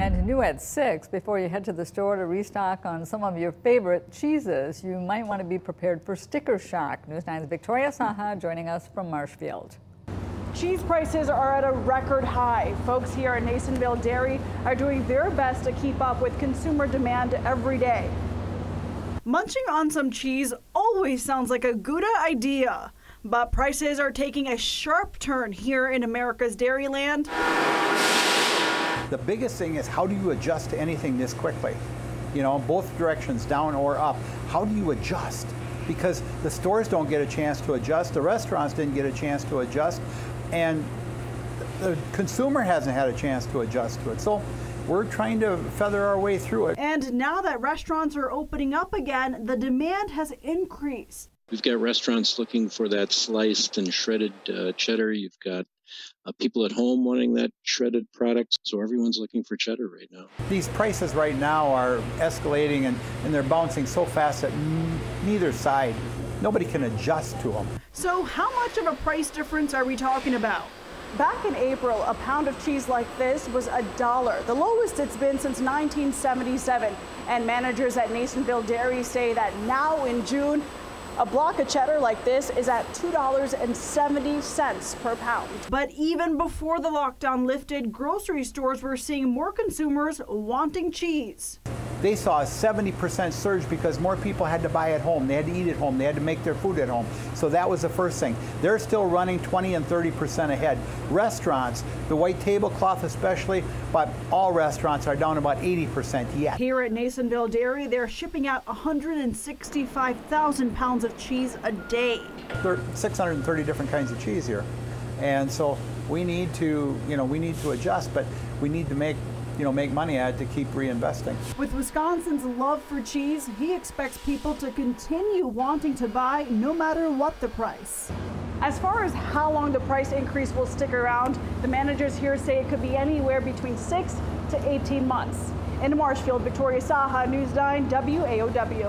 And new at 6, before you head to the store to restock on some of your favorite cheeses, you might want to be prepared for sticker shock. News 9's Victoria Saha joining us from Marshfield. Cheese prices are at a record high. Folks here at Nasonville Dairy are doing their best to keep up with consumer demand every day. Munching on some cheese always sounds like a good idea, but prices are taking a sharp turn here in America's Dairyland. The biggest thing is how do you adjust to anything this quickly? You know, both directions, down or up. How do you adjust? Because the stores don't get a chance to adjust, the restaurants didn't get a chance to adjust, and the consumer hasn't had a chance to adjust to it. So we're trying to feather our way through it. And now that restaurants are opening up again, the demand has increased. We've got restaurants looking for that sliced and shredded uh, cheddar. You've got uh, people at home wanting that shredded product. So everyone's looking for cheddar right now. These prices right now are escalating and, and they're bouncing so fast that neither side, nobody can adjust to them. So how much of a price difference are we talking about? Back in April, a pound of cheese like this was a dollar, the lowest it's been since 1977. And managers at Nasonville Dairy say that now in June, a block of cheddar like this is at $2.70 per pound. But even before the lockdown lifted, grocery stores were seeing more consumers wanting cheese they saw a 70% surge because more people had to buy at home. They had to eat at home. They had to make their food at home. So that was the first thing. They're still running 20 and 30% ahead. Restaurants, the white tablecloth especially, but all restaurants are down about 80% yet. Here at Nasonville Dairy, they're shipping out 165,000 pounds of cheese a day. There are 630 different kinds of cheese here. And so we need to, you know, we need to adjust, but we need to make you know, make money at to keep reinvesting. With Wisconsin's love for cheese, he expects people to continue wanting to buy no matter what the price. As far as how long the price increase will stick around, the managers here say it could be anywhere between 6 to 18 months. In Marshfield, Victoria Saha, News 9, WAOW.